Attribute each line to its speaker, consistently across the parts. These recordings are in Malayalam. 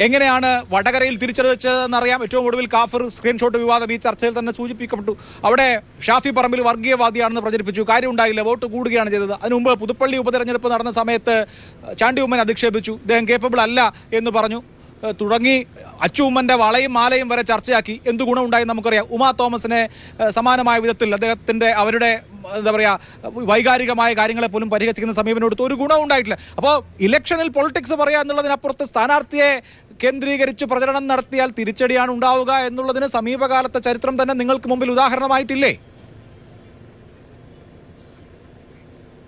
Speaker 1: എങ്ങനെയാണ് വടകരയിൽ തിരിച്ചറിയിച്ചതെന്നറിയാം ഏറ്റവും ഒടുവിൽ കാഫർ സ്ക്രീൻഷോട്ട് വിവാദം ഈ ചർച്ചയിൽ തന്നെ സൂചിപ്പിക്കപ്പെട്ടു. അവിടെ ഷാഫി പറമ്പിൽ വർഗീയവാദിയാണെന്ന് പ്രചരിപ്പിച്ചു. കാര്യം ഉണ്ടായില്ല. വോട്ട് കൂടുകയാണ് ചെയ്തത്. അതിനുമുമ്പ് പുതുപ്പള്ളി ഉപതെരഞ്ഞെടുപ്പ് നടന്ന സമയത്ത് ചാണ്ടി ഉമ്മൻ അധിക്ഷേപിച്ചു. ഇദ്ദേഹം കേപ്പബിൾ അല്ല എന്ന് പറഞ്ഞു. തുടങ്ങി അച്ചുമ്മന്റെ വളയും മാലയും വരെ ചർച്ചയാക്കി. എന്ത് ഗുണമുണ്ടായി നമുക്കറിയാം. ഉമാ തോമസിനെ സമാനമായ വിധത്തിൽ അദ്ദേഹത്തിന്റെ അവരുടെ എന്താ പറയുക വൈകാരികമായ കാര്യങ്ങളെ പോലും പരിഹസിക്കുന്ന സമീപനം എടുത്ത് ഒരു ഗുണവും ഉണ്ടായിട്ടില്ല. അപ്പോൾ ഇലക്ഷനിൽ പൊളിറ്റിക്സ് പറയുക എന്നുള്ളതിനപ്പുറത്ത് സ്ഥാനാർത്ഥിയെ കേന്ദ്രീകരിച്ച് പ്രചരണം നടത്തിയാൽ തിരിച്ചടിയാണ് ഉണ്ടാവുക എന്നുള്ളതിന് സമീപകാലത്തെ ചരിത്രം തന്നെ നിങ്ങൾക്ക് മുമ്പിൽ ഉദാഹരണമായിട്ടില്ലേ?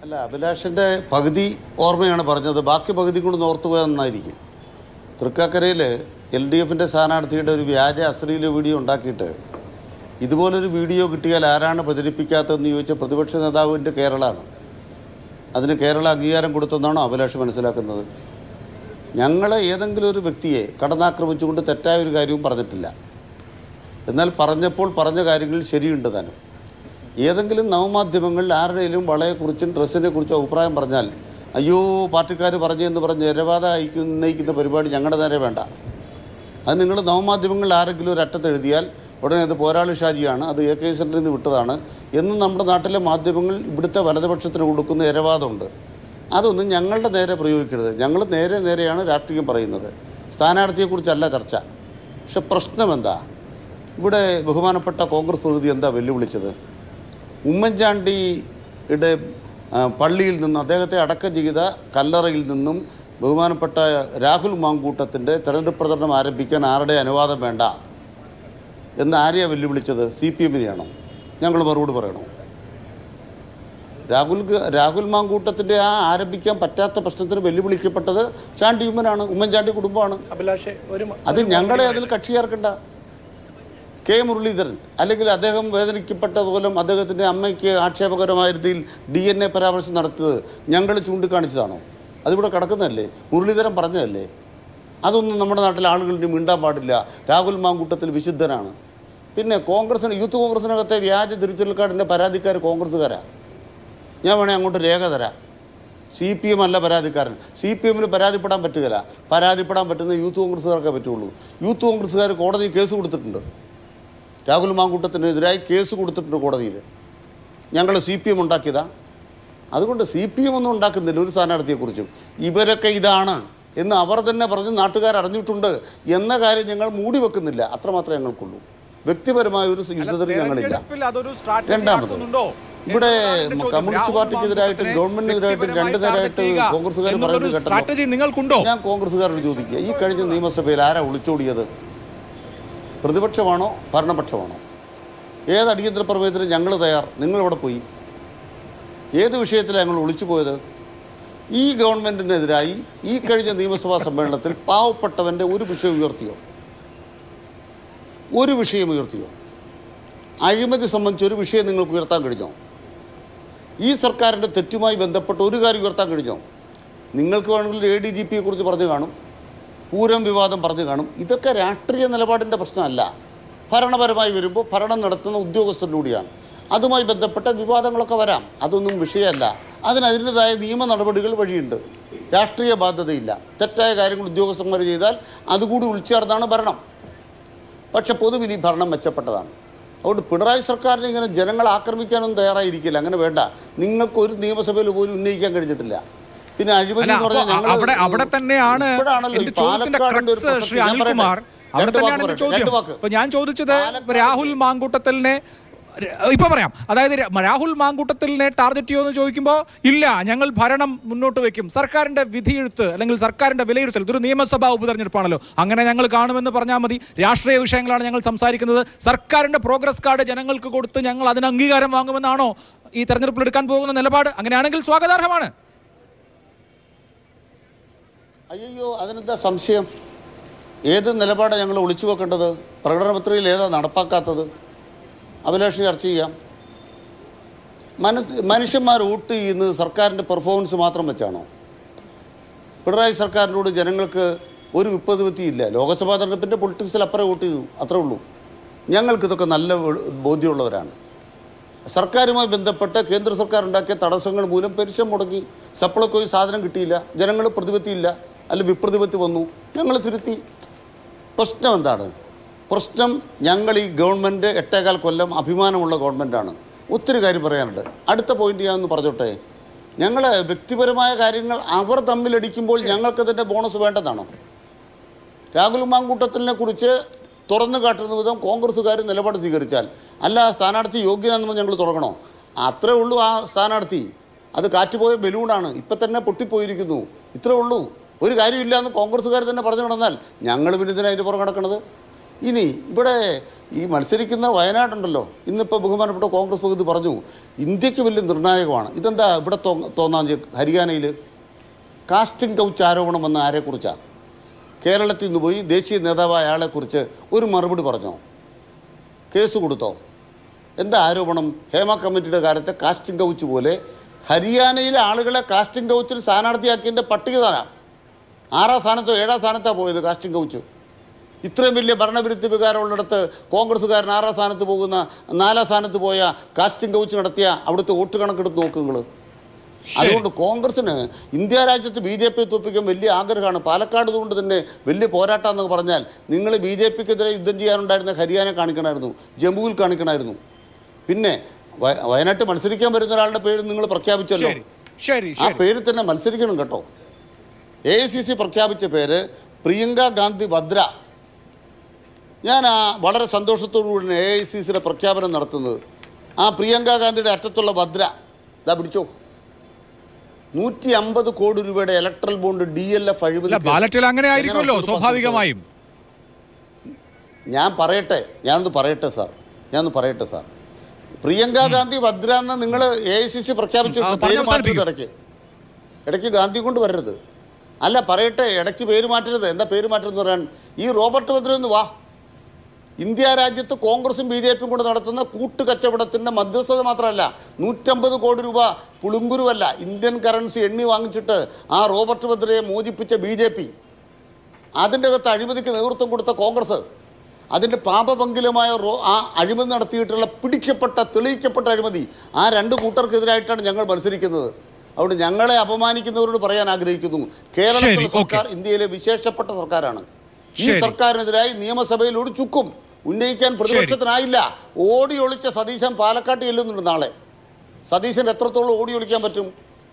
Speaker 2: അല്ല അഭിലാഷിന്റെ പകുതി ഓർമ്മയാണ് പറഞ്ഞത്. ബാക്കി പകുതി കൂടി ഓർത്തു പോയാൽ നന്നായിരിക്കും. തൃക്കാക്കരയിൽ എൽ ഡി എഫിന്റെ സ്ഥാനാർത്ഥിയുടെ ഒരു വ്യാജ അശ്ലീല വീഡിയോ ഉണ്ടാക്കിയിട്ട് ഇതുപോലൊരു വീഡിയോ കിട്ടിയാൽ ആരാണ് പ്രചരിപ്പിക്കാത്തതെന്ന് ചോദിച്ച പ്രതിപക്ഷ നേതാവിന്റെ കേരളമാണ് അതിന് കേരള അംഗീകാരം കൊടുത്തെന്നാണോ അഭിലാഷ് മനസ്സിലാക്കുന്നത്? ഞങ്ങൾ ഏതെങ്കിലും ഒരു വ്യക്തിയെ കടന്നാക്രമിച്ചുകൊണ്ട് തെറ്റായ ഒരു കാര്യവും പറഞ്ഞിട്ടില്ല. എന്നാൽ പറഞ്ഞപ്പോൾ പറഞ്ഞ കാര്യങ്ങളിൽ ശരിയുണ്ട് താനും. ഏതെങ്കിലും നവമാധ്യമങ്ങളിൽ ആരുടെയും വളയെക്കുറിച്ചും ഡ്രസ്സിനെ കുറിച്ചും അഭിപ്രായം പറഞ്ഞാൽ അയ്യോ പാർട്ടിക്കാർ പറഞ്ഞു എന്ന് പറഞ്ഞ് നിരവാദ ഉന്നയിക്കുന്ന പരിപാടി ഞങ്ങളുടെ നേരെ വേണ്ട. അത് നിങ്ങൾ നവമാധ്യമങ്ങളിൽ ആരെങ്കിലും ഒരു അറ്റത്ത് എഴുതിയാൽ ഉടനെ അത് പോരാളി ഷാജിയാണ് അത് എ കെ സെന്ററിൽ നിന്ന് വിട്ടതാണ് എന്നും നമ്മുടെ നാട്ടിലെ മാധ്യമങ്ങൾ ഇവിടുത്തെ വലതുപക്ഷത്തിന് കൊടുക്കുന്ന ഇരവാദമുണ്ട് അതൊന്നും ഞങ്ങളുടെ നേരെ പ്രയോഗിക്കരുത്. ഞങ്ങൾ നേരെ നേരെയാണ് രാഷ്ട്രീയം പറയുന്നത്. സ്ഥാനാർത്ഥിയെക്കുറിച്ചല്ല ചർച്ച. പക്ഷെ പ്രശ്നമെന്താ? ഇവിടെ ബഹുമാനപ്പെട്ട കോൺഗ്രസ് പ്രതിനിധി എന്താ വെല്ലുവിളിച്ചത്? ഉമ്മൻചാണ്ടിയുടെ പള്ളിയിൽ നിന്നും അദ്ദേഹത്തെ അടക്കം ചെയ്ത കല്ലറയിൽ നിന്നും ബഹുമാനപ്പെട്ട രാഹുൽ മാങ്കൂട്ടത്തിന്റെ തെരഞ്ഞെടുപ്പ് പ്രചരണം ആരംഭിക്കാൻ ആരുടെ അനുവാദം വേണ്ട? എന്ന് ആരെയാണ് വെല്ലുവിളിച്ചത്? സി പി എമ്മിനെയാണോ? ഞങ്ങൾ മറുപടി പറയണോ? രാഹുൽ രാഹുൽ മാങ്കൂട്ടത്തിന്റെ ആ ആരംഭിക്കാൻ പറ്റാത്ത പ്രശ്നത്തിന് വെല്ലുവിളിക്കപ്പെട്ടത് ചാണ്ടി ഉമ്മനാണ്. ഉമ്മൻചാണ്ടി കുടുംബമാണ്.
Speaker 3: അഭിലാഷേ ഒരു
Speaker 2: അത് ഞങ്ങളെ അതിൽ കക്ഷി ചേർക്കണ്ട കെ മുരളീധരൻ അല്ലെങ്കിൽ അദ്ദേഹം വേദനിക്കപ്പെട്ട പോലും അദ്ദേഹത്തിന്റെ അമ്മയ്ക്ക് ആക്ഷേപകരമായ രീതിയിൽ ഡി എൻ എ പരാമർശം നടത്തിയത് ഞങ്ങൾ ചൂണ്ടിക്കാണിച്ചതാണോ? അതിവിടെ കിടക്കുന്നതല്ലേ? മുരളീധരൻ പറഞ്ഞതല്ലേ? അതൊന്നും നമ്മുടെ നാട്ടിലെ ആളുകളുടെ മിണ്ടാൻ പാടില്ല. രാഹുൽ മാങ്കൂട്ടത്തിൽ വിശുദ്ധനാണ്. പിന്നെ കോൺഗ്രസിന് യൂത്ത് കോൺഗ്രസിനകത്തെ വ്യാജ തിരിച്ചറിയൽ കാർഡിന്റെ പരാതിക്കാർ കോൺഗ്രസ്സുകാരാണ് ഞാൻ വേണേൽ അങ്ങോട്ട് രേഖ തരാം. സി പി എം അല്ല പരാതിക്കാരൻ. സി പി എമ്മിന് പരാതിപ്പെടാൻ പറ്റുകയില്ല. പരാതിപ്പെടാൻ പറ്റുന്ന യൂത്ത് കോൺഗ്രസ്സുകാർക്കേ പറ്റുള്ളൂ. യൂത്ത് കോൺഗ്രസ്സുകാർ കോടതി കേസ് കൊടുത്തിട്ടുണ്ട്. രാഹുൽ മാങ്കൂട്ടത്തിനെതിരായി കേസ് കൊടുത്തിട്ടുണ്ട് കോടതിയിൽ. ഞങ്ങൾ സി പി എം ഉണ്ടാക്കിയതാ. അതുകൊണ്ട് സി പി എം ഒന്നും ഉണ്ടാക്കുന്നില്ല ഒരു സ്ഥാനാർത്ഥിയെക്കുറിച്ചും. ഇവരൊക്കെ ഇതാണ് എന്ന് അവർ തന്നെ പറഞ്ഞ് നാട്ടുകാർ അറിഞ്ഞിട്ടുണ്ട് എന്ന കാര്യം ഞങ്ങൾ മൂടി വെക്കുന്നില്ല. അത്രമാത്രമേ ഞങ്ങൾക്കുള്ളൂ. വ്യക്തിപരമായ ഒരു യുദ്ധത്തിന് ഞങ്ങളില്ല. രണ്ടാമത്? ഇവിടെ. കമ്മ്യൂണിസ്റ്റ് പാർട്ടിക്കെതിരായിട്ടും ഗവൺമെന്റിനെതിരായിട്ടും രണ്ടു നേരമായിട്ട് കോൺഗ്രസ്സുകാർ
Speaker 1: പറയുന്ന
Speaker 2: പറയുന്നത്
Speaker 1: നിങ്ങൾക്കുണ്ടോ?
Speaker 2: ഞാൻ കോൺഗ്രസ്സുകാരോട് ചോദിക്കുക. ഈ കഴിഞ്ഞ നിയമസഭയിൽ ആരാ ഒളിച്ചോടിയത്? പ്രതിപക്ഷമാണോ ഭരണപക്ഷമാണോ? ഏത് അടിയന്തര പ്രമേയത്തിനും ഞങ്ങൾ തയ്യാർ? നിങ്ങളിവിടെ പോയി. ഏത് വിഷയത്തിലാണ് ഞങ്ങൾ ഒളിച്ചു പോയത്? ഈ ഗവൺമെന്റിനെതിരായി ഈ കഴിഞ്ഞ നിയമസഭാ സമ്മേളനത്തിൽ പാവപ്പെട്ടവന്റെ ഒരു വിഷയം ഉയർത്തിയോ? ഒരു വിഷയം ഉയർത്തിയോ? അഴിമതി സംബന്ധിച്ച് ഒരു വിഷയം നിങ്ങൾക്ക് ഉയർത്താൻ കഴിഞ്ഞോ? ഈ സർക്കാരിന്റെ തെറ്റുമായി ബന്ധപ്പെട്ട് ഒരു കാര്യം ഉയർത്താൻ കഴിഞ്ഞോ? നിങ്ങൾക്ക് വേണമെങ്കിൽ എ ഡി ജി പിയെ കുറിച്ച് പറഞ്ഞു കാണും. പൂരം വിവാദം പറഞ്ഞു കാണും. ഇതൊക്കെ രാഷ്ട്രീയ നിലപാടിന്റെ പ്രശ്നമല്ല. ഭരണപരമായി വരുമ്പോൾ ഭരണം നടത്തുന്ന ഉദ്യോഗസ്ഥരിലൂടെയാണ്. അതുമായി ബന്ധപ്പെട്ട വിവാദങ്ങളൊക്കെ വരാം. അതൊന്നും വിഷയമല്ല. അതിന് അതിന്റെതായ നിയമ നടപടികൾ വഴിയുണ്ട്. രാഷ്ട്രീയ ബാധ്യതയില്ല. തെറ്റായ കാര്യങ്ങൾ ഉദ്യോഗസ്ഥന്മാർ ചെയ്താൽ അതുകൂടി ഉൾച്ചേർന്നാണ് ഭരണം. പക്ഷെ പൊതുവിധി ഭരണം മെച്ചപ്പെട്ടതാണ്. അതുകൊണ്ട് പിണറായി സർക്കാരിനെ ഇങ്ങനെ ജനങ്ങൾ ആക്രമിക്കാനൊന്നും തയ്യാറായിരിക്കില്ല. അങ്ങനെ വേണ്ട. നിങ്ങൾക്ക് ഒരു നിയമസഭയിൽ പോലും ഉന്നയിക്കാൻ കഴിഞ്ഞിട്ടില്ല. പിന്നെ അഴിമതി
Speaker 1: അവിടെ അവിടെ തന്നെയാണ് ശ്രീ അനിൽകുമാർ. അവിടെ തന്നെയാണ് ചോദ്യം. ഇപ്പൊ ഞാൻ ചോദിച്ചത് രാഹുൽ മാങ്കൂട്ടത്തലിനെ ഇപ്പൊ പറയാം. അതായത് രാഹുൽ മാങ്കൂട്ടത്തലിനെ ടാർഗറ്റ് ചെയ്യുമെന്ന് ചോദിക്കുമ്പോൾ ഇല്ല ഞങ്ങൾ ഭരണം മുന്നോട്ട് വെക്കും. സർക്കാരിന്റെ വിധിയെഴുത്ത് അല്ലെങ്കിൽ സർക്കാരിന്റെ വിലയിരുത്തൽ ഇതൊരു നിയമസഭാ ഉപതെരഞ്ഞെടുപ്പാണല്ലോ. അങ്ങനെ ഞങ്ങൾ കാണുമെന്ന് പറഞ്ഞാൽ മതി. രാഷ്ട്രീയ വിഷയങ്ങളാണ് ഞങ്ങൾ സംസാരിക്കുന്നത്. സർക്കാരിന്റെ പ്രോഗ്രസ് കാർഡ് ജനങ്ങൾക്ക് കൊടുത്ത് ഞങ്ങൾ അതിന് അംഗീകാരം വാങ്ങുമെന്നാണോ ഈ തെരഞ്ഞെടുപ്പിൽ എടുക്കാൻ പോകുന്ന നിലപാട്? അങ്ങനെയാണെങ്കിൽ സ്വാഗതാർഹമാണ്.
Speaker 2: അയ്യോ അതിനെന്താ സംശയം? ഏത് നിലപാടാണ് ഞങ്ങൾ ഒളിച്ചു വെക്കേണ്ടത്? പ്രകടനപത്രികയിൽ ഏതാ നടപ്പാക്കാത്തത്? അഭിലാഷ് ചർച്ച ചെയ്യാം. മനസ് മനുഷ്യന്മാർ വോട്ട് ചെയ്യുന്നത് സർക്കാരിന്റെ പെർഫോമൻസ് മാത്രം വെച്ചാണോ? പിണറായി സർക്കാരിനോട് ജനങ്ങൾക്ക് ഒരു വിപ്പതിവത്തിയില്ല. ലോക്സഭാ തെരഞ്ഞെടുപ്പിന്റെ പൊളിറ്റിക്സിൽ അപ്പുറം വോട്ട് ചെയ്തു. അത്രേ ഉള്ളൂ. ഞങ്ങൾക്കിതൊക്കെ നല്ല ബോധ്യമുള്ളവരാണ്. സർക്കാരുമായി ബന്ധപ്പെട്ട് കേന്ദ്ര സർക്കാർ ഉണ്ടാക്കിയ തടസ്സങ്ങൾ മൂലം പെൻഷൻ മുടങ്ങി സപ്ലൈക്കോയി സാധനം കിട്ടിയില്ല ജനങ്ങൾ പ്രതിപത്തിയില്ല അല്ല വിപ്രതിപത്തി വന്നു. ഞങ്ങൾ തിരുത്തി പ്രശ്നം എന്താണ്? പ്രശ്നം ഞങ്ങൾ ഈ ഗവൺമെന്റ് എട്ടേകാൽ കൊല്ലം അഭിമാനമുള്ള ഗവൺമെന്റാണ് ഒത്തിരി കാര്യം പറയാനുണ്ട്. അടുത്ത പോയിന്റ് ഞാനൊന്ന് പറഞ്ഞോട്ടെ? ഞങ്ങൾ വ്യക്തിപരമായ കാര്യങ്ങൾ അവർ തമ്മിലടിക്കുമ്പോൾ ഞങ്ങൾക്ക് തന്നെ ബോണസ് വേണ്ടതാണോ? രാഹുൽ മാങ്കൂട്ടത്തിനെ കുറിച്ച് തുറന്നു കാട്ടുന്ന വിധം കോൺഗ്രസ്സുകാർ നിലപാട് സ്വീകരിച്ചാൽ അല്ല ആ സ്ഥാനാർത്ഥി യോഗ്യനാണെന്ന് ഞങ്ങൾ തുറക്കണോ? അത്രേ ഉള്ളൂ ആ സ്ഥാനാർത്ഥി. അത് കാറ്റുപോയ ബലൂണാണ് ഇപ്പം തന്നെ പൊട്ടിപ്പോയിരിക്കുന്നു. ഇത്രേ ഉള്ളൂ. ഒരു കാര്യമില്ല എന്ന് കോൺഗ്രസ്സുകാർ തന്നെ പറഞ്ഞു നടന്നാൽ ഞങ്ങൾ പിന്നെ ഇതിനായിട്ട് പുറം കിടക്കണത് ഇനി ഇവിടെ ഈ മത്സരിക്കുന്ന വയനാടുണ്ടല്ലോ. ഇന്നിപ്പോൾ ബഹുമാനപ്പെട്ട കോൺഗ്രസ് പകുതി പറഞ്ഞു ഇന്ത്യയ്ക്ക് വലിയ നിർണായകമാണ്. ഇതെന്താ ഇവിടെ തോ തോന്നാൻ ഹരിയാനയിൽ കാസ്റ്റിംഗ് കൗച്ച് ആരോപണം വന്ന ആരെക്കുറിച്ചാണ് കേരളത്തിൽ നിന്ന് പോയി ദേശീയ നേതാവായ ആളെക്കുറിച്ച് ഒരു മറുപടി പറഞ്ഞോ? കേസ് കൊടുത്തോ? എന്താ ആരോപണം? ഹേമ കമ്മിറ്റിയുടെ കാലത്തെ കാസ്റ്റിംഗ് കൗച്ച് പോലെ ഹരിയാനയിലെ ആളുകളെ കാസ്റ്റിംഗ് കൗച്ചിൽ സ്ഥാനാർത്ഥിയാക്കിയതിന്റെ പട്ടിക തരാം ആറാം സ്ഥാനത്തോ ഏഴാം സ്ഥാനത്താണ് പോയത് കാസ്റ്റിംഗ് കൗച്ച്. ഇത്രയും വലിയ ഭരണവിരുദ്ധ വികാരമുള്ളിടത്ത് കോൺഗ്രസ്സുകാരൻ ആറാം സ്ഥാനത്ത് പോകുന്ന നാലാം സ്ഥാനത്ത് പോയ കാസ്റ്റിംഗ് കൗച്ച് നടത്തിയ അവിടുത്തെ വോട്ട് കണക്കെടുത്ത്
Speaker 1: ശരി.
Speaker 2: അതുകൊണ്ട് കോൺഗ്രസിന് ഇന്ത്യ രാജ്യത്ത് ബി ജെ പി തോപ്പിക്കാൻ വലിയ ആഗ്രഹമാണ്. പാലക്കാട് കൊണ്ട് തന്നെ വലിയ പോരാട്ടം എന്നൊക്കെ പറഞ്ഞാൽ നിങ്ങൾ ബി ജെ പിക്കെതിരെ യുദ്ധം ചെയ്യാനുണ്ടായിരുന്ന ഹരിയാന കാണിക്കണമായിരുന്നു ജമ്മുവിൽ കാണിക്കണമായിരുന്നു. പിന്നെ വയ- വയനാട്ടിൽ മത്സരിക്കാൻ വരുന്ന ഒരാളുടെ പേര് നിങ്ങൾ പ്രഖ്യാപിച്ചല്ലോ. ആ പേര് തന്നെ മത്സരിക്കണം കേട്ടോ. എ ഐ സി സി പ്രഖ്യാപിച്ച പേര് പ്രിയങ്ക ഗാന്ധി വദ്ര. ഞാൻ ആ വളരെ സന്തോഷത്തോടു കൂടി എ ഐ സി സിയുടെ പ്രഖ്യാപനം നടത്തുന്നത്. ആ പ്രിയങ്ക ഗാന്ധിയുടെ അറ്റത്തുള്ള ഭദ്ര ഇതാ പിടിച്ചോ. നൂറ്റി അമ്പത് കോടി രൂപയുടെ electoral bond D L F അഴിമതി
Speaker 1: ബാലറ്റിൽ അങ്ങനെ ആയിരിക്കുമല്ലോ സ്വാഭാവികമായും.
Speaker 2: ഞാൻ പറയട്ടെ ഞാനൊന്ന് പറയട്ടെ സാർ. ഞാനൊന്ന് പറയട്ടെ സാർ. പ്രിയങ്ക ഗാന്ധി ഭദ്ര എന്ന് നിങ്ങൾ എ ഐ സി സി പ്രഖ്യാപിച്ചിട്ടുണ്ട് പേര് മാറ്റരുത് ഇടയ്ക്ക്. ഇടയ്ക്ക് ഗാന്ധി കൊണ്ട് വരരുത്. അല്ല പറയട്ടെ ഇടയ്ക്ക് പേര് മാറ്റരുത്. എന്താ പേര് മാറ്റരുത് പറയാൻ? ഈ റോബർട്ട് ഭദ്ര ഒന്ന് വാ. ഇന്ത്യ രാജ്യത്ത് കോൺഗ്രസും ബി ജെ പിയും കൂടെ നടത്തുന്ന കൂട്ടുകച്ചവടത്തിന്റെ മധ്യസ്ഥത മാത്രമല്ല നൂറ്റമ്പത് കോടി രൂപ പുളുങ്കുരുവല്ല ഇന്ത്യൻ കറൻസി എണ്ണി വാങ്ങിച്ചിട്ട് ആ റോബർട്ട് ഭദ്രയെ മോചിപ്പിച്ച ബി ജെ പി. അതിന്റെ അകത്ത് അഴിമതിക്ക് നേതൃത്വം കൊടുത്ത കോൺഗ്രസ്. അതിന്റെ പാപപങ്കിലമായ റോ ആ അഴിമതി നടത്തിയിട്ടുള്ള പിടിക്കപ്പെട്ട തെളിയിക്കപ്പെട്ട അഴിമതി ആ രണ്ട് കൂട്ടർക്കെതിരായിട്ടാണ് ഞങ്ങൾ മത്സരിക്കുന്നത്. അതുകൊണ്ട് ഞങ്ങളെ അപമാനിക്കുന്നവരോട് പറയാൻ ആഗ്രഹിക്കുന്നു. കേരളത്തിലെ സർക്കാർ ഇന്ത്യയിലെ വിശേഷപ്പെട്ട സർക്കാരാണ്. ഈ. സർക്കാരിനെതിരായി നിയമസഭയിൽ ഒരു ചുക്കും ഉന്നയിക്കാൻ പ്രതിപക്ഷത്തിനായില്ല. ഓടി ഒളിച്ച സതീശൻ പാലക്കാട്ട് ചെല്ലുന്നുണ്ട് നാളെ. സതീശൻ എത്രത്തോളം ഓടി ഒളിക്കാൻ പറ്റും?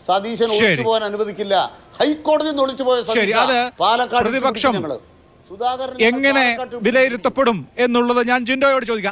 Speaker 2: സതീശൻ ഒളിച്ചു. പോകാൻ അനുവദിക്കില്ല. ഹൈക്കോടതി നിന്ന് ഒളിച്ചു പോയ
Speaker 1: സതീശൻ
Speaker 2: പാലക്കാട്
Speaker 1: പ്രതിപക്ഷം
Speaker 2: സുധാകരൻ
Speaker 1: എങ്ങനെ വിലയിരുത്തപ്പെടും എന്നുള്ളത് ഞാൻ ജിൻഡോയോട് ചോദിക്കാം.